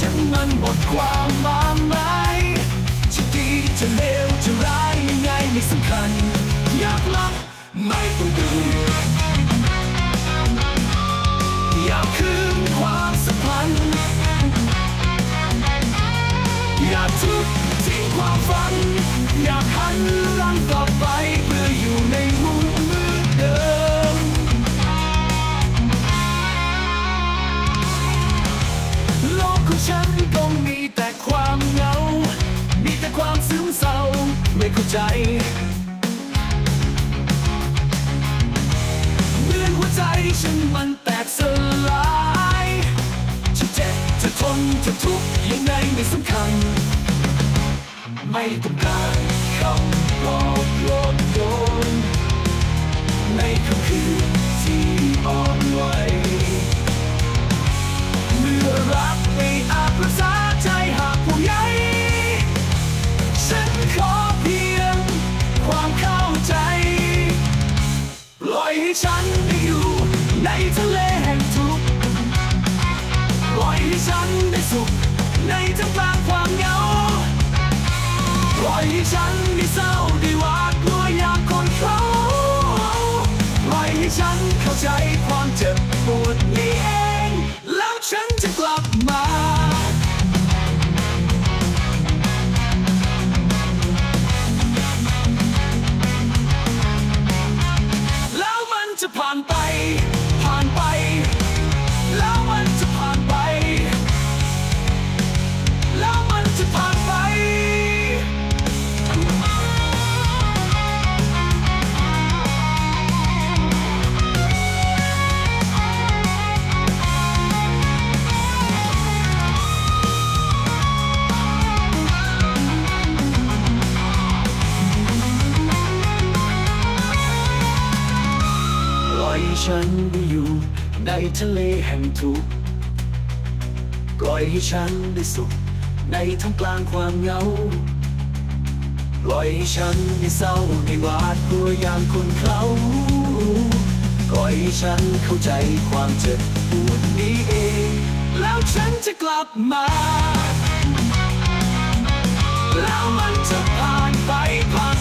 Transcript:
ฉันมันหมดความหมายไหมจะดีจะเลวจะร้ายยังไงไม่สำคัญ อยากรักไม่ต้องดูอยากคืนความสัมพันธ์อยากทุกทิ้งความฝัน อยากหัน เข้าใจ เหมือนหัวใจฉันมันแตกสลายจะเจ็บจะทนจะทุกข์ยังไงไม่สำคัญ ไม่ต้องการคำ ทะเลแห่งทุกข์ปล่อยให้ฉันได้สุข ในท่ามกลางความเหงาปล่อยให้ฉันได้เศร้าได้หวาดกลัวอยางคนเขาปล่อยให้ฉันเข้าใจความเจ็บปวดนี้เอง แล้วฉันจะกลับมาแล้วมันจะผ่านไป อยให้ฉันได้อยู่ในทะเลแห่งทุกข์ปล่อยให้ฉันได้สุขในท่ามกลางความเหงาปล่อยให้ฉันได้เศร้าได้หวาดกลัวอย่างคนเขาปล่อยให้ฉันเข้าใจความเจ็บปวดนี้เอง แล้วฉันจะกลับมา แล้วมันจะผ่านไปผ่าน